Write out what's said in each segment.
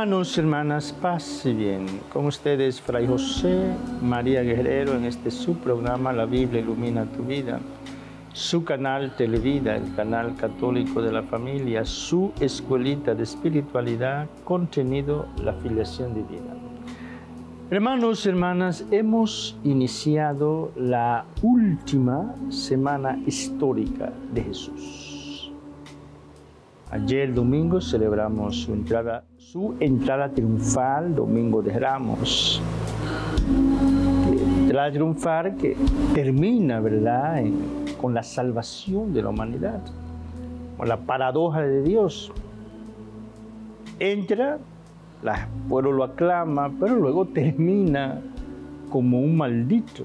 Hermanos, hermanas, paz bien. Con ustedes, Fray José María Guerrero, en este su programa La Biblia Ilumina tu Vida, su canal Televida, el canal católico de la familia, su escuelita de espiritualidad, contenido La Filiación Divina. Hermanos, hermanas, hemos iniciado la última semana histórica de Jesús. Ayer domingo celebramos su entrada su entrada triunfal, Domingo de Ramos. Entrada triunfal que termina, ¿verdad?, con la salvación de la humanidad, con la paradoja de Dios. Entra, el pueblo lo aclama, pero luego termina como un maldito,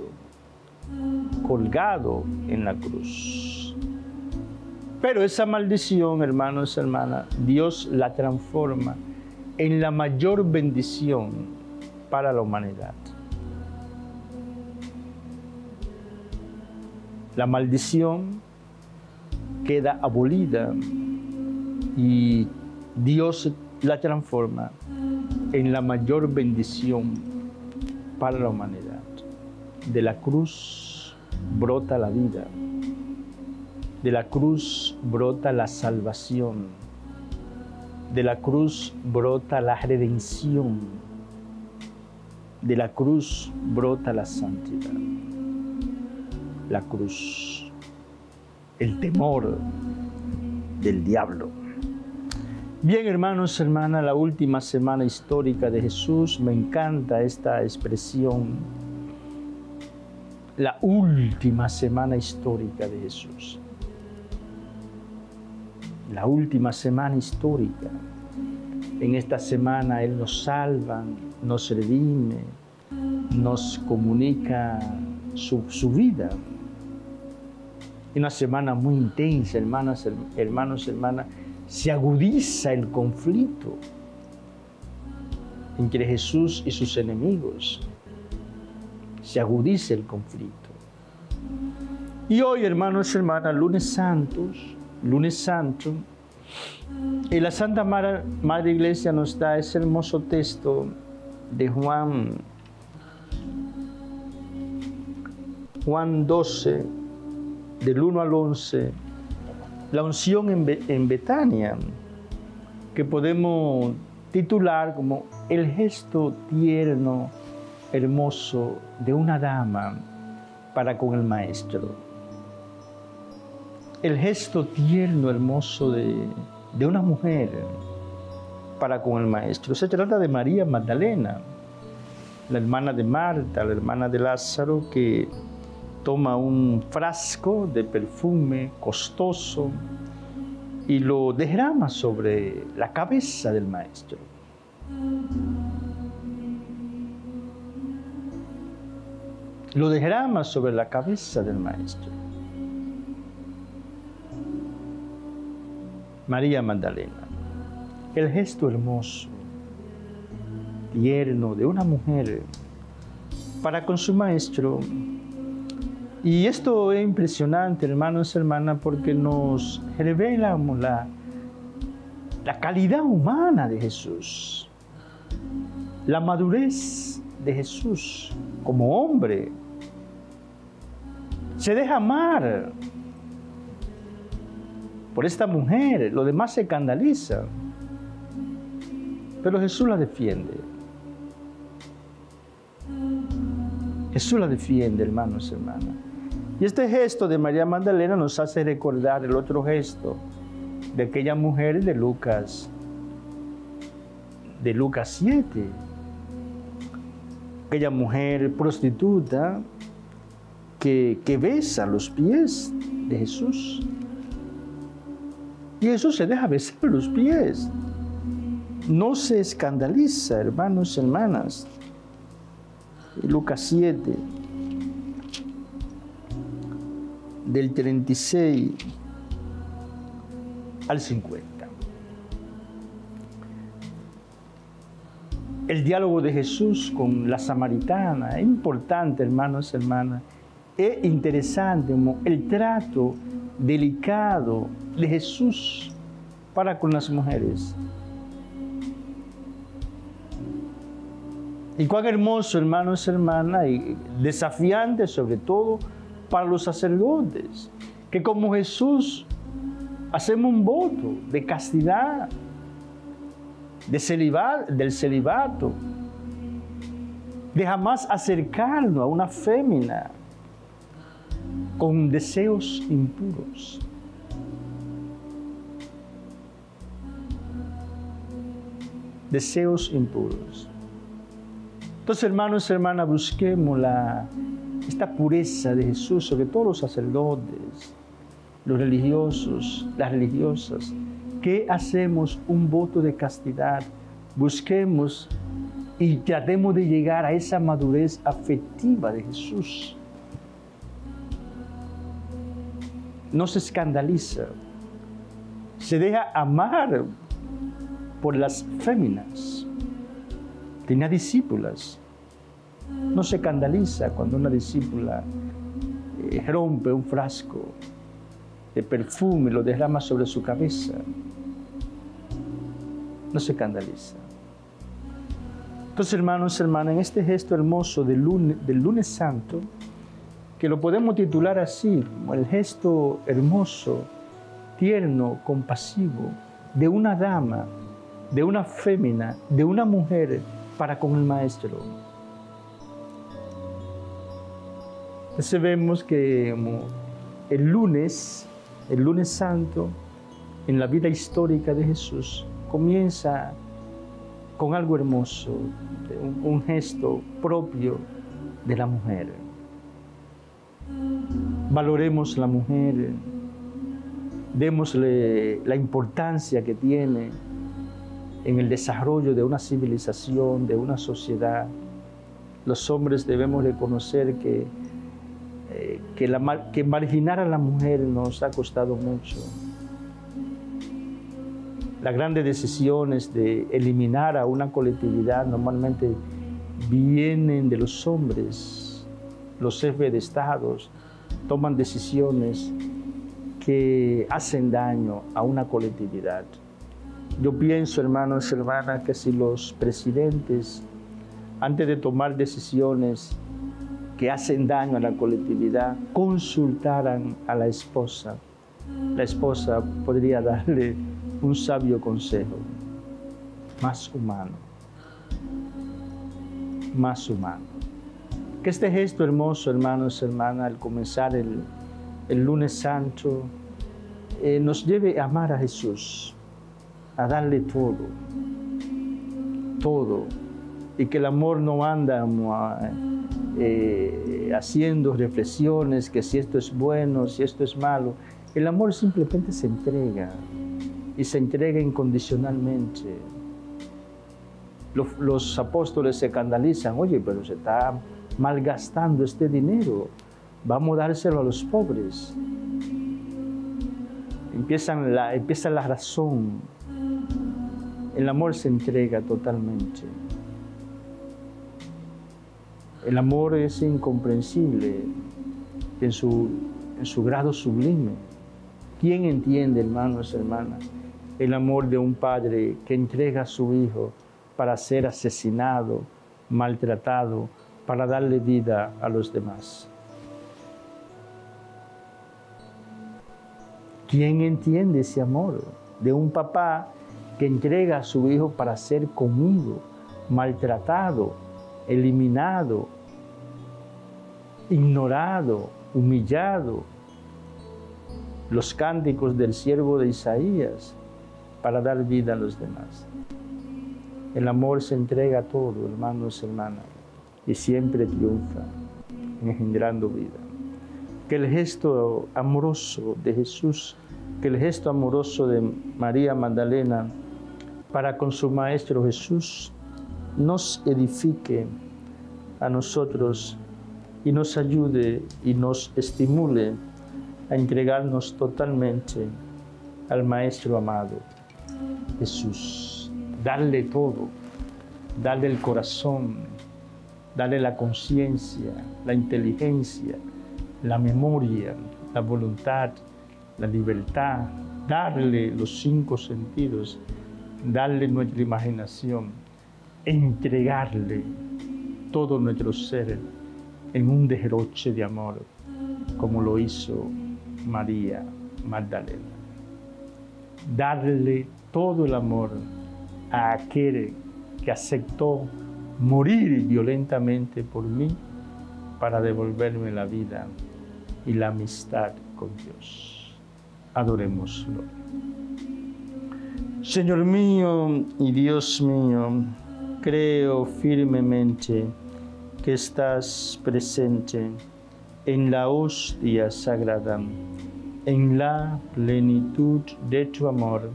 colgado en la cruz. Pero esa maldición, hermanos y hermanas, Dios la transforma en la mayor bendición para la humanidad. La maldición queda abolida y Dios la transforma en la mayor bendición para la humanidad. De la cruz brota la vida, de la cruz brota la salvación de la cruz brota la redención. De la cruz brota la santidad. La cruz. El temor del diablo. Bien, hermanos, hermanas, la última semana histórica de Jesús, me encanta esta expresión. La última semana histórica de Jesús la última semana histórica. En esta semana Él nos salva, nos redime, nos comunica su, vida. Una semana muy intensa, hermanas, hermanos, hermanas, se agudiza el conflicto entre Jesús y sus enemigos. Se agudiza el conflicto. Y hoy, hermanos y hermanas, lunes santos, lunes santo, y la Santa Madre, Iglesia nos da ese hermoso texto de Juan, Juan 12, del 1 al 11, la unción en, en Betania, que podemos titular como el gesto tierno, hermoso de una dama para con el Maestro el gesto tierno, hermoso de, una mujer para con el maestro. Se trata de María Magdalena, la hermana de Marta, la hermana de Lázaro, que toma un frasco de perfume costoso y lo derrama sobre la cabeza del maestro. Lo derrama sobre la cabeza del maestro. María Magdalena. El gesto hermoso, tierno de una mujer para con su maestro. Y esto es impresionante, hermanos y hermanas, porque nos revela la, la calidad humana de Jesús, la madurez de Jesús como hombre. Se deja amar por esta mujer, lo demás se escandaliza. Pero Jesús la defiende. Jesús la defiende, hermanos y hermanas. Y este gesto de María Magdalena nos hace recordar el otro gesto de aquella mujer de Lucas, de Lucas 7. Aquella mujer prostituta que besa los pies de Jesús. Y eso se deja besar los pies. No se escandaliza, hermanos y hermanas. Lucas 7, del 36 al 50. El diálogo de Jesús con la samaritana es importante, hermanos y hermanas. Es interesante el trato delicado de Jesús para con las mujeres. Y cuán hermoso, hermanos y hermanas, y desafiante sobre todo para los sacerdotes, que como Jesús hacemos un voto de castidad, de del celibato, de jamás acercarnos a una fémina con deseos impuros. Deseos impuros. Entonces, hermanos y hermanas, busquemos la, esta pureza de Jesús sobre todos los sacerdotes, los religiosos, las religiosas, que hacemos un voto de castidad. Busquemos y tratemos de llegar a esa madurez afectiva de Jesús. No se escandaliza, se deja amar por las féminas. Tenía discípulas. No se escandaliza cuando una discípula eh, rompe un frasco de perfume lo derrama sobre su cabeza. No se escandaliza. Entonces, hermanos, hermanas, en este gesto hermoso del lunes, del lunes santo, que lo podemos titular así, el gesto hermoso, tierno, compasivo, de una dama, de una fémina, de una mujer para con el Maestro. Entonces vemos que el lunes, el lunes santo, en la vida histórica de Jesús, comienza con algo hermoso, un, gesto propio de la mujer. Valoremos la mujer, démosle la importancia que tiene en el desarrollo de una civilización, de una sociedad. Los hombres debemos reconocer que, eh, que, que marginar a la mujer nos ha costado mucho las grandes decisiones de eliminar a una colectividad normalmente vienen de los hombres. Los jefes de estados toman decisiones que hacen daño a una colectividad. Yo pienso, hermanos y hermanas, que si los presidentes, antes de tomar decisiones que hacen daño a la colectividad, consultaran a la esposa, la esposa podría darle un sabio consejo, más humano, más humano. Que este gesto hermoso, hermanos hermanas, al comenzar el, lunes santo, eh, nos lleve a amar a Jesús, a darle todo, todo, y que el amor no anda eh, haciendo reflexiones, que si esto es bueno, si esto es malo, el amor simplemente se entrega, y se entrega incondicionalmente. Los, apóstoles se escandalizan, oye, pero se está malgastando este dinero, vamos a dárselo a los pobres. Empiezan la, empieza la razón, el amor se entrega totalmente. El amor es incomprensible en su, en su grado sublime. ¿Quién entiende, hermanos hermanas? el amor de un padre que entrega a su hijo para ser asesinado, maltratado, para darle vida a los demás. ¿Quién entiende ese amor de un papá que entrega a su hijo para ser comido, maltratado, eliminado, ignorado, humillado? Los cánticos del siervo de Isaías para dar vida a los demás. El amor se entrega a todo, hermanos hermanas, y siempre triunfa, engendrando vida. Que el gesto amoroso de Jesús, que el gesto amoroso de María Magdalena para con su Maestro Jesús nos edifique a nosotros y nos ayude y nos estimule a entregarnos totalmente al Maestro amado. Jesús, darle todo, darle el corazón, darle la conciencia, la inteligencia, la memoria, la voluntad, la libertad, darle los cinco sentidos, darle nuestra imaginación, entregarle todo nuestro ser en un derroche de amor, como lo hizo María Magdalena. Darle todo el amor a aquel que aceptó morir violentamente por mí para devolverme la vida y la amistad con Dios. Adorémoslo. Señor mío y Dios mío, creo firmemente que estás presente en la hostia sagrada, en la plenitud de tu amor,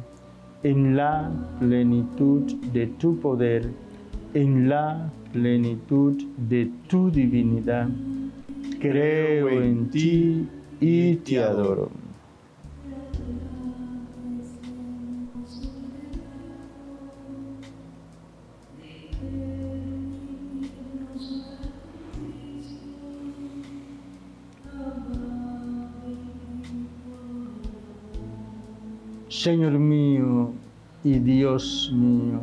en la plenitud de tu poder, en la plenitud de tu divinidad. Creo en ti y te adoro. Señor mío y Dios mío,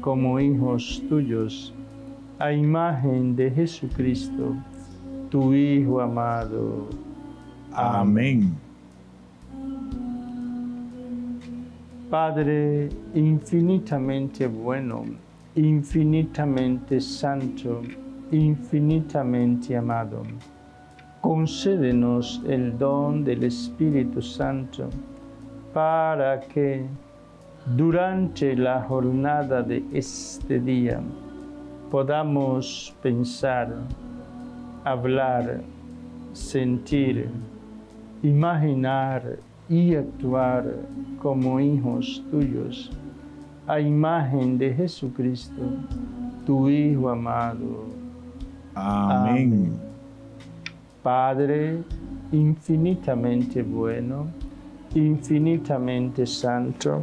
como hijos tuyos, a imagen de Jesucristo, tu Hijo amado. Amén. Padre infinitamente bueno, infinitamente santo, infinitamente amado, concédenos el don del Espíritu Santo para que durante la jornada de este día podamos pensar, hablar, sentir, imaginar y actuar como hijos tuyos, a imagen de Jesucristo, tu Hijo amado. Amén. Padre infinitamente bueno, infinitamente santo,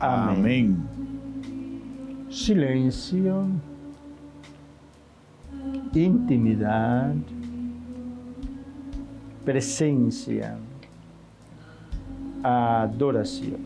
Amém. Amém. Silêncio, intimidade, presença, adoração.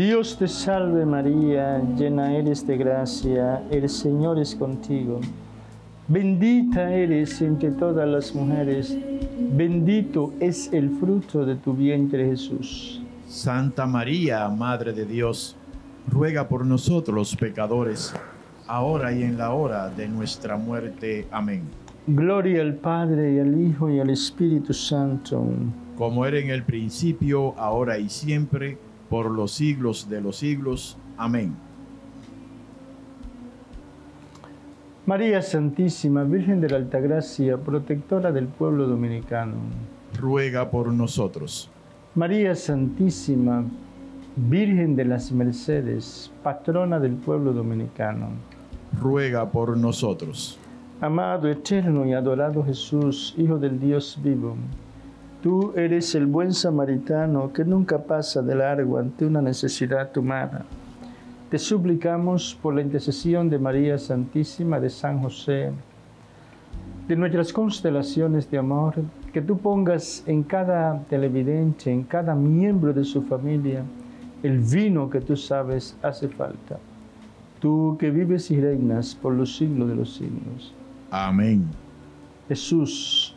Dios te salve María, llena eres de gracia, el Señor es contigo. Bendita eres entre todas las mujeres, bendito es el fruto de tu vientre Jesús. Santa María, Madre de Dios, ruega por nosotros los pecadores, ahora y en la hora de nuestra muerte. Amén. Gloria al Padre y al Hijo y al Espíritu Santo. Como era en el principio, ahora y siempre, por los siglos de los siglos. Amén. María Santísima, Virgen de la Altagracia, protectora del pueblo dominicano. Ruega por nosotros. María Santísima, Virgen de las Mercedes, patrona del pueblo dominicano. Ruega por nosotros. Amado, eterno y adorado Jesús, Hijo del Dios vivo, tú eres el buen samaritano que nunca pasa de largo ante una necesidad humana. Te suplicamos por la intercesión de María Santísima, de San José, de nuestras constelaciones de amor, que tú pongas en cada televidente, en cada miembro de su familia, el vino que tú sabes hace falta. Tú que vives y reinas por los siglos de los siglos. Amén. Jesús,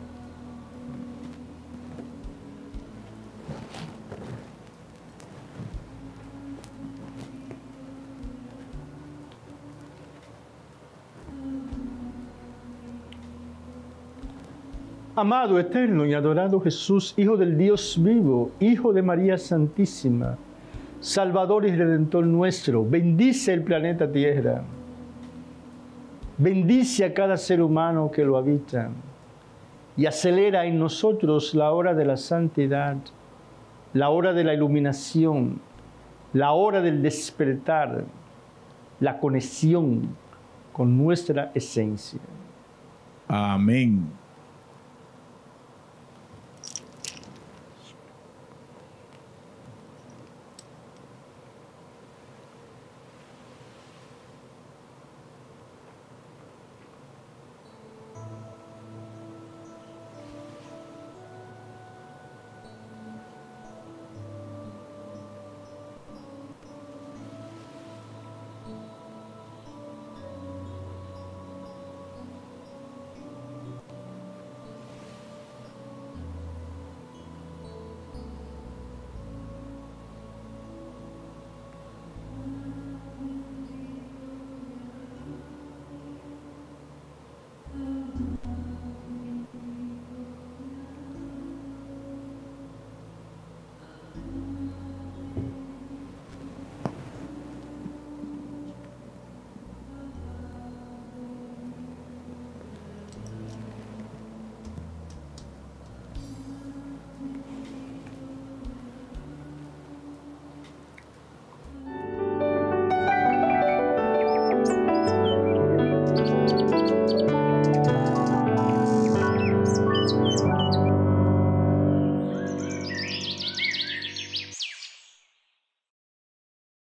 Amado, eterno y adorado Jesús, Hijo del Dios vivo, Hijo de María Santísima, Salvador y Redentor nuestro, bendice el planeta Tierra. Bendice a cada ser humano que lo habita y acelera en nosotros la hora de la santidad, la hora de la iluminación, la hora del despertar, la conexión con nuestra esencia. Amén.